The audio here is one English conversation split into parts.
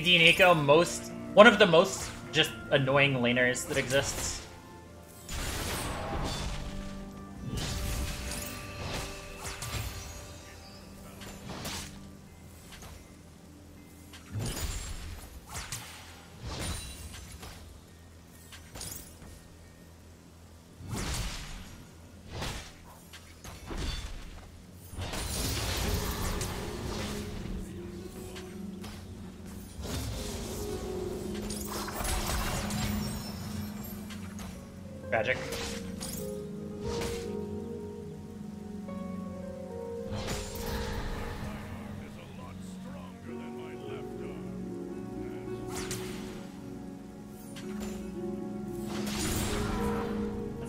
AD Neeko, most one of the most just annoying laners that exists.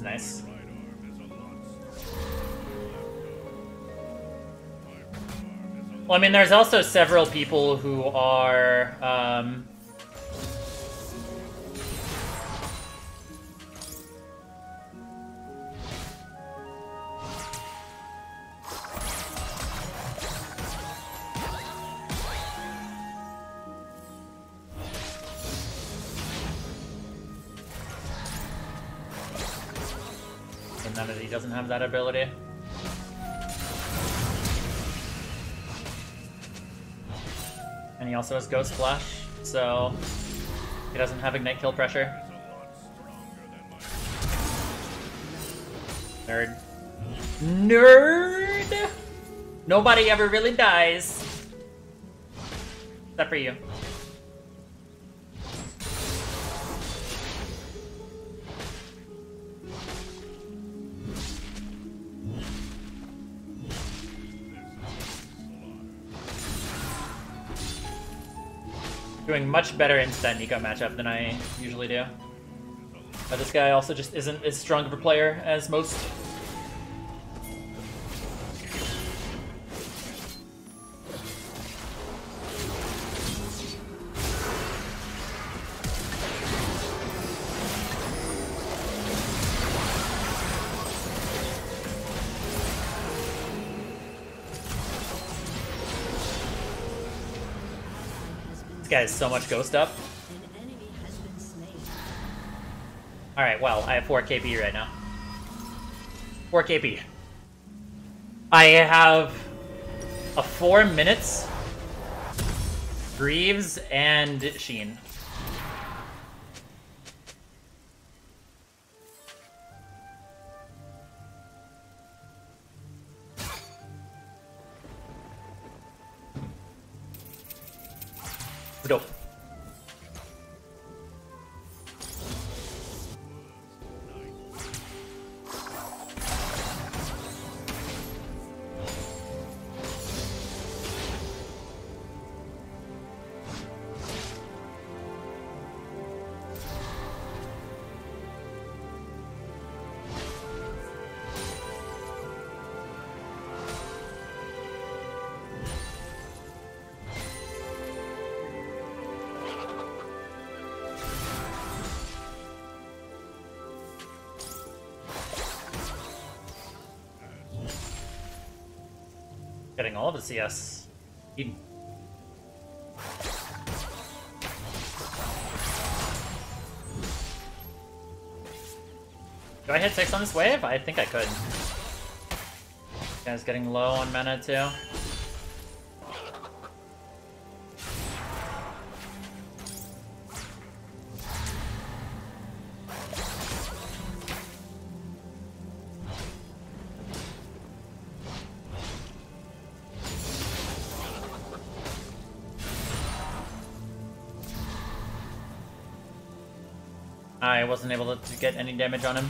Nice. Well, I mean, there's also several people who are um, none of he doesn't have that ability. And he also has Ghost Flash, so he doesn't have Ignite Kill pressure. Nerd. Nerd! Nobody ever really dies. Except for you. Doing much better in that Neeko matchup than I usually do. But this guy also just isn't as strong of a player as most. Has so much ghost up. Alright, well, I have 4 KP right now. 4 KP. I have a 4 minutes, Greaves, and Sheen. Getting all of the CS. Do I hit 6 on this wave? I think I could. Guy's getting low on mana too. I wasn't able to get any damage on him.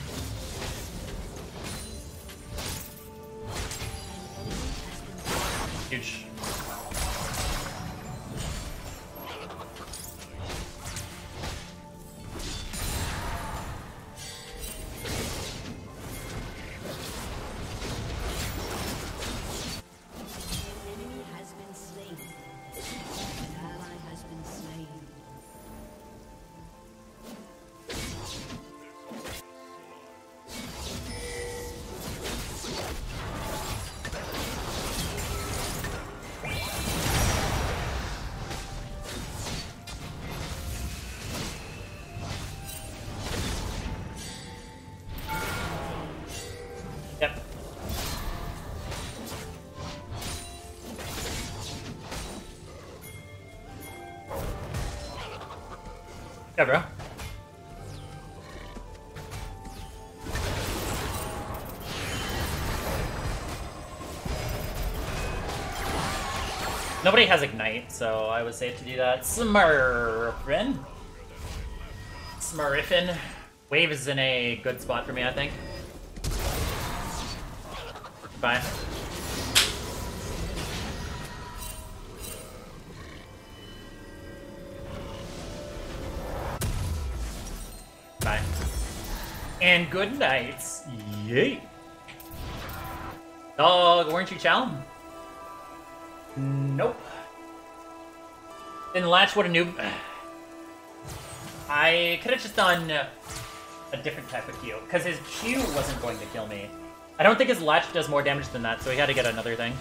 Yeah, bro. Nobody has Ignite, so I was safe to do that. Smurfin. Smurfin. Wave is in a good spot for me, I think. Bye. And good nights. Yay. Dog, weren't you chow? Nope. Then Latch, what a noob. I could have just done a different type of Q, because his Q wasn't going to kill me. I don't think his Latch does more damage than that, so he had to get another thing.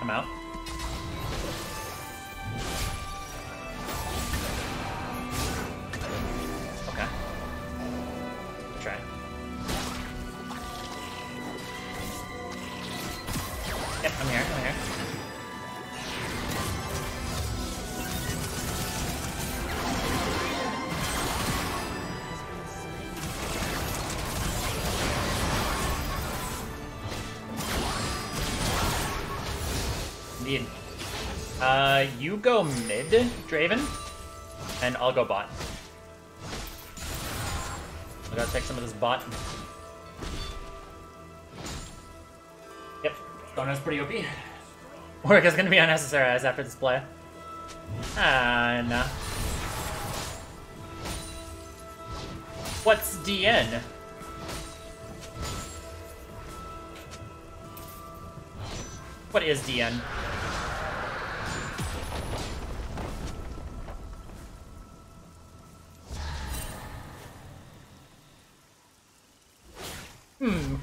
I'm out. Uh, you go mid, Draven, and I'll go bot. I gotta take some of this bot. Yep, Stoner's pretty OP. Work is gonna be unnecessary as after this play. Ah, nah. What's DN? What is DN?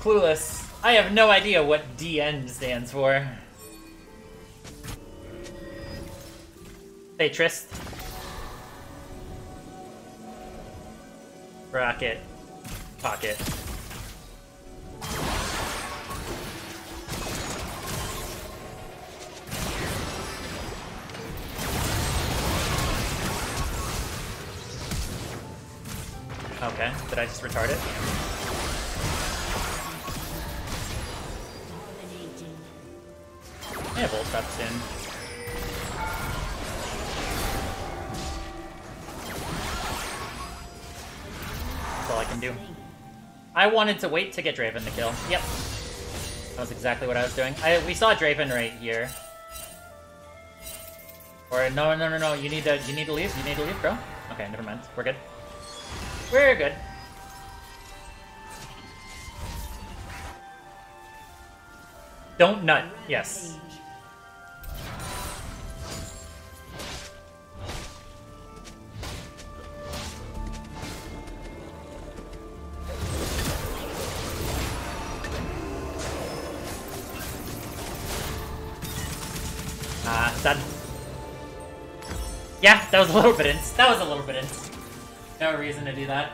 Clueless. I have no idea what DN stands for. Hey, Trist. Rocket. Pocket. Okay, did I just retard it? I have ult up soon. That's all I can do. I wanted to wait to get Draven to kill. Yep. That was exactly what I was doing. I we saw Draven right here. Or no no no no, you need to you need to leave, you need to leave, bro. Okay, never mind. We're good. We're good. Don't nut. Yes. Ah. Yeah, that was a little bit ins. That was a little bit ins. No reason to do that.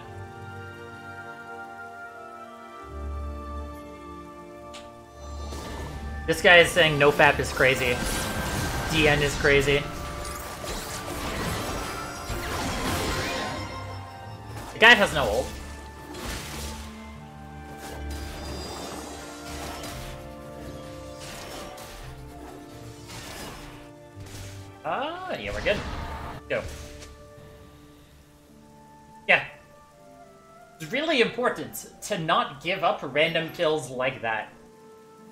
This guy is saying NoFap is crazy. DN is crazy. The guy has no ult. Ah, yeah, we're good. Go. Yeah. It's really important to not give up random kills like that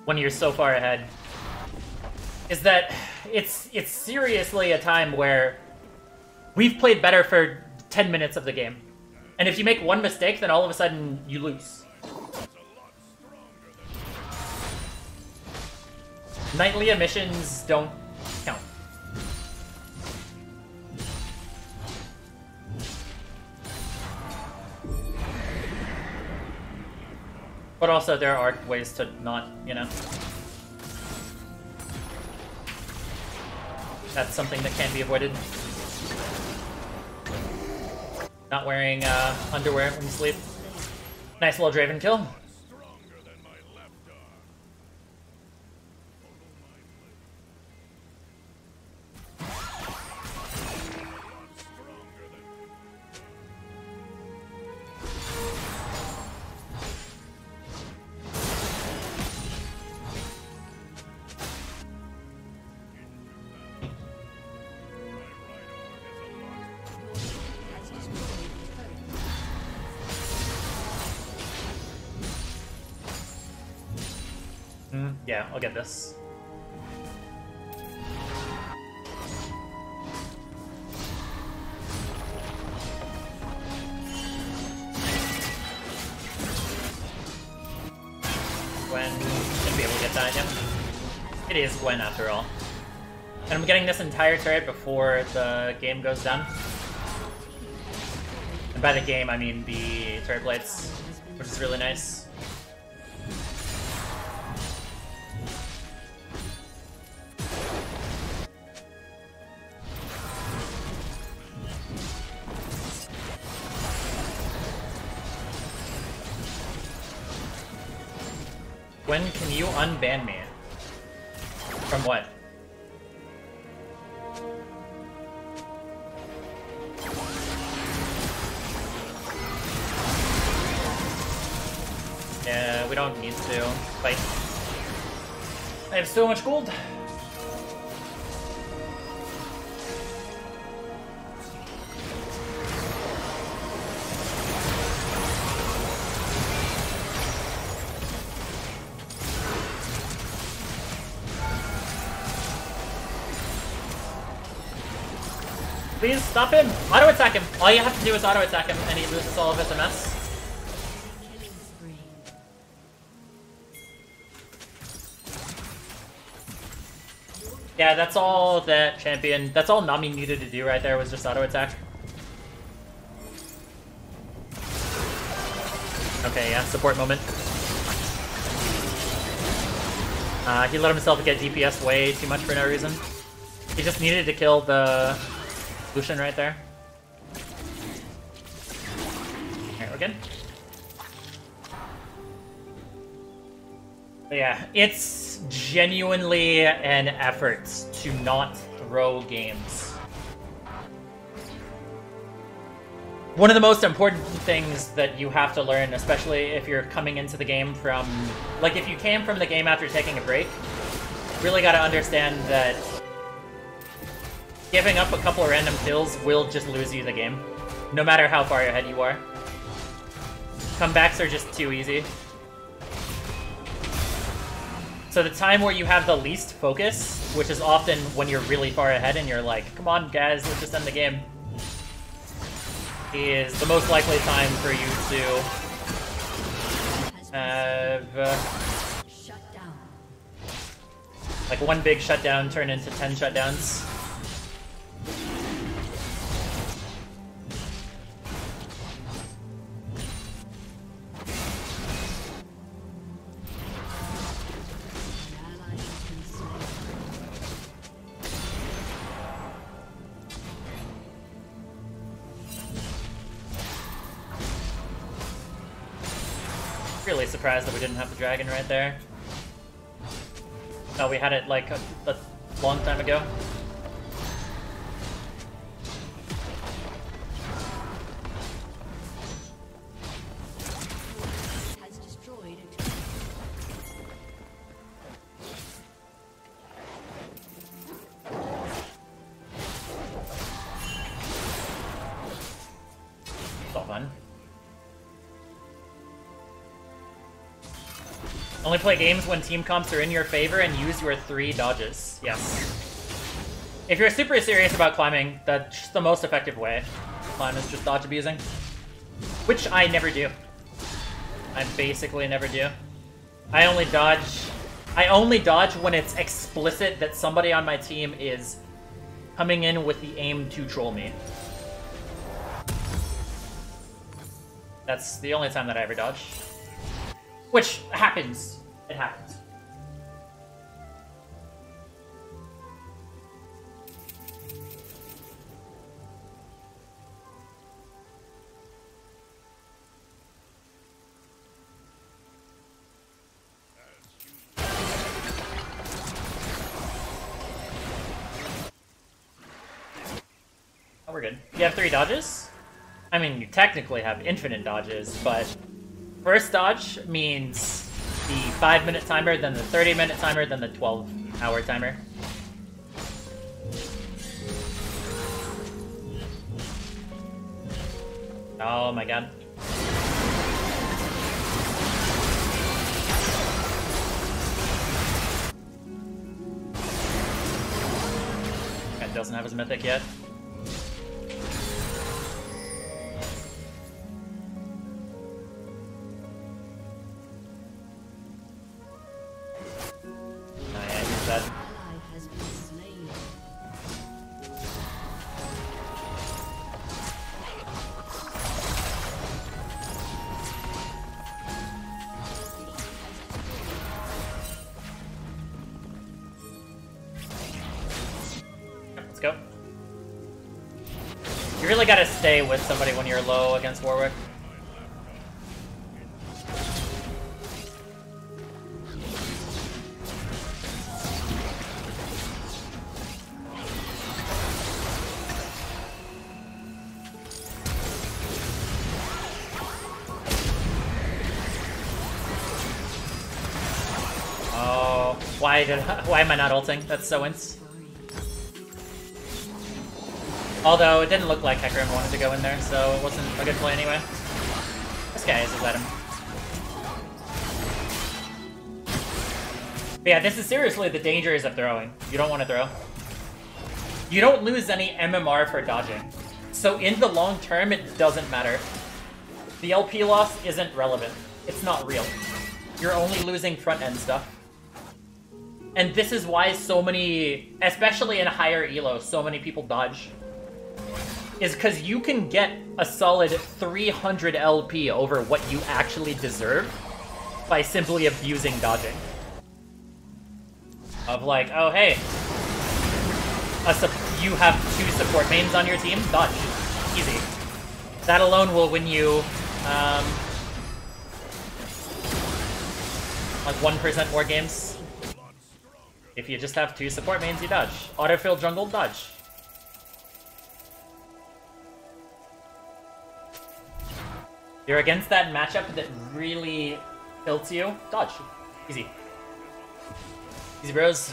when you're so far ahead. Is that it's it's seriously a time where we've played better for 10 minutes of the game. And if you make one mistake, then all of a sudden you lose. Nightly emissions don't But also, there are ways to not, you know. That's something that can be avoided. Not wearing uh, underwear when you sleep. Nice little Draven kill. Mm, yeah, I'll get this. Gwen should be able to get that. It is Gwen after all. And I'm getting this entire turret before the game goes down. And by the game, I mean the turret plates, which is really nice. Unban me? From what? Yeah, we don't need to fight. I have so much gold. Please stop him! Auto attack him! All you have to do is auto attack him and he loses all of his MS. Yeah, that's all that champion, that's all Nami needed to do right there was just auto attack. Okay, yeah, support moment. Uh, he let himself get DPS way too much for no reason. He just needed to kill the Lucian right there. Alright, we're good. But yeah, it's genuinely an effort to not throw games. One of the most important things that you have to learn, especially if you're coming into the game from... Like, if you came from the game after taking a break, really gotta understand that giving up a couple of random kills will just lose you the game. No matter how far ahead you are. Comebacks are just too easy. So the time where you have the least focus, which is often when you're really far ahead and you're like, come on guys, let's just end the game, is the most likely time for you to have uh, like one big shutdown turn into 10 shutdowns. Surprised that we didn't have the dragon right there. No, we had it like a, a long time ago. Play games when team comps are in your favor and use your three dodges. Yes. If you're super serious about climbing, that's the most effective way. Climb is just dodge abusing. Which I never do. I basically never do. I only dodge... I only dodge when it's explicit that somebody on my team is coming in with the aim to troll me. That's the only time that I ever dodge. Which happens. It happens. Oh, we're good. You have three dodges? I mean, you technically have infinite dodges, but first dodge means the 5 minute timer, then the 30 minute timer, then the 12 hour timer. Oh my god. Guy doesn't have his mythic yet. Really gotta stay with somebody when you're low against Warwick. Oh, why did why am I not ulting? That's so ins. Although it didn't look like Hecarim wanted to go in there, so it wasn't a good play anyway. This guy is let him. But yeah, this is seriously the dangers of throwing. You don't want to throw. You don't lose any MMR for dodging. So in the long term, it doesn't matter. The LP loss isn't relevant. It's not real. You're only losing front end stuff. And this is why so many, especially in higher elo, so many people dodge. Is because you can get a solid 300 LP over what you actually deserve by simply abusing dodging. Of like, oh hey, you have two support mains on your team, dodge. Easy. That alone will win you, um, like 1% more games. If you just have two support mains, you dodge. Autofill jungle, dodge. You're against that matchup that really tilts you, dodge. Easy. Easy, bros.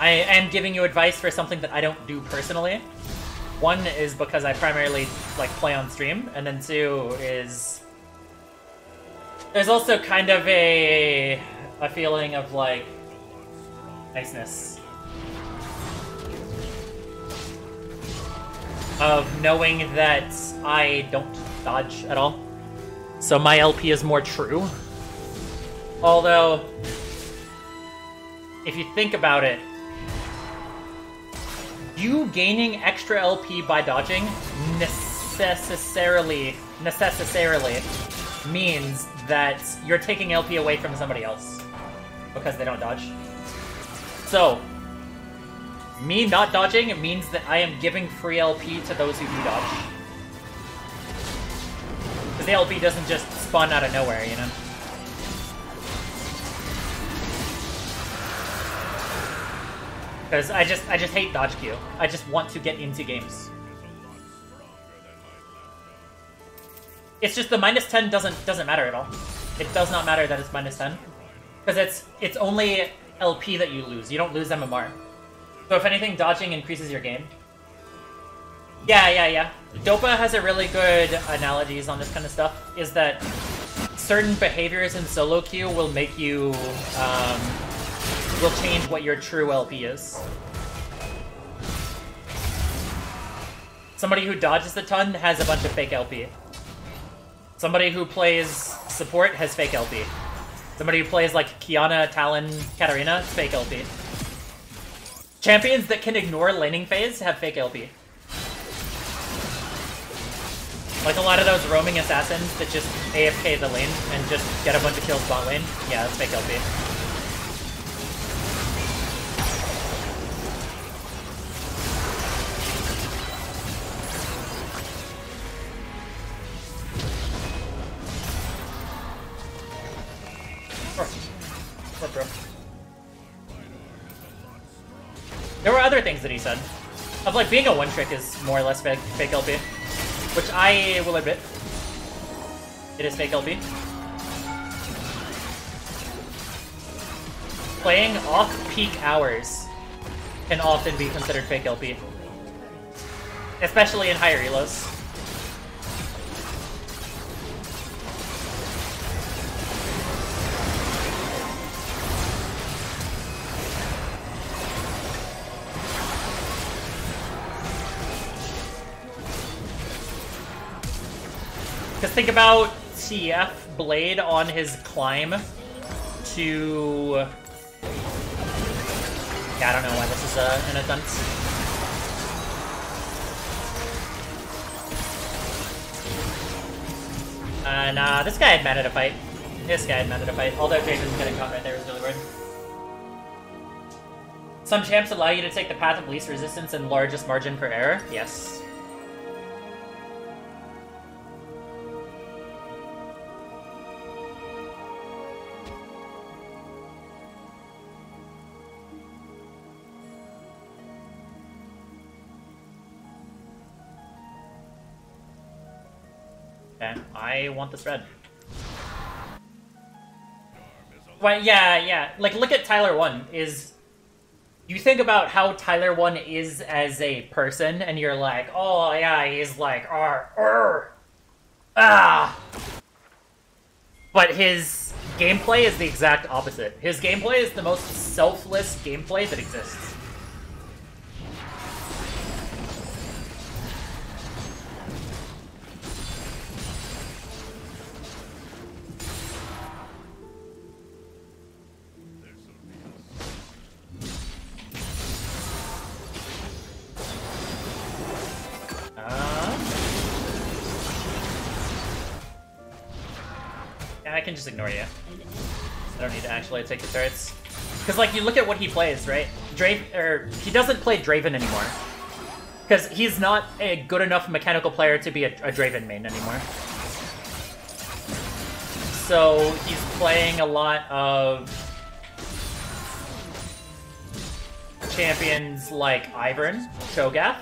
I am giving you advice for something that I don't do personally. One is because I primarily like play on stream, and then two is there's also kind of a a feeling of like niceness of knowing that I don't dodge at all. So my LP is more true. Although, if you think about it, you gaining extra LP by dodging necessarily necessarily means that you're taking LP away from somebody else because they don't dodge. So, me not dodging it means that I am giving free LP to those who do dodge. Because the LP doesn't just spawn out of nowhere, you know? Because I just I just hate dodge queue. I just want to get into games. It's just the minus 10 doesn't doesn't matter at all. It does not matter that it's minus 10. Because it's it's only LP that you lose. You don't lose MMR. So if anything, dodging increases your game. Yeah, yeah, yeah. Dopa has a really good analogies on this kind of stuff. Is that certain behaviors in solo queue will make you um, will change what your true LP is. Somebody who dodges a ton has a bunch of fake LP. Somebody who plays support has fake LP. Somebody who plays like Qiyana, Talon, Katarina, fake LP. Champions that can ignore laning phase have fake LP. Like a lot of those roaming assassins that just AFK the lane and just get a bunch of kills bot lane. Yeah, that's fake LP. That he said. Of like being a one trick is more or less fake, fake LP. Which I will admit. It is fake LP. Playing off-peak hours can often be considered fake LP. Especially in higher elos. Because think about TF Blade on his climb to... Yeah, I don't know why this is uh, an offense. Uh, nah, this guy had mana to fight. This guy had mana to fight, although Jason's getting caught right there is really weird. Some champs allow you to take the path of least resistance and largest margin for error. Yes. Okay, I want this red. Well, yeah, yeah. Like, look at Tyler 1. Is you think about how Tyler 1 is as a person, and you're like, oh, yeah, he's like, ar, ar, ah. But his gameplay is the exact opposite. His gameplay is the most selfless gameplay that exists. I can just ignore you. I don't need to actually take the turrets. Because, like, you look at what he plays, right? Dra or he doesn't play Draven anymore. Because he's not a good enough mechanical player to be a, a Draven main anymore. So he's playing a lot of champions like Ivern, Cho'Gath,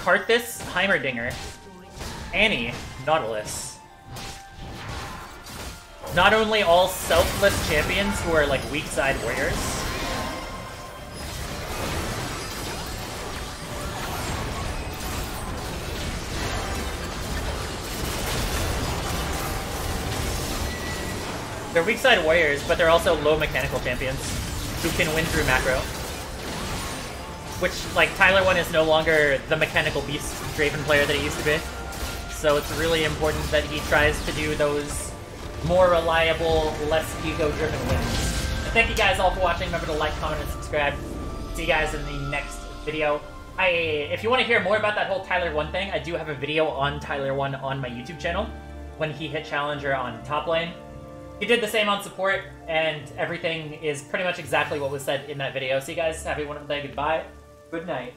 Karthus, Heimerdinger, Annie, Nautilus. Not only all selfless champions who are like weak side warriors. They're weak side warriors, but they're also low mechanical champions who can win through macro. Which, like, Tyler 1 is no longer the mechanical beast Draven player that he used to be. So it's really important that he tries to do those more reliable, less ego-driven wins. Thank you guys all for watching. Remember to like, comment, and subscribe. See you guys in the next video. I, if you want to hear more about that whole Tyler 1 thing, I do have a video on Tyler 1 on my YouTube channel when he hit Challenger on top lane. He did the same on support, and everything is pretty much exactly what was said in that video. So you guys have a wonderful day. Goodbye. Good night.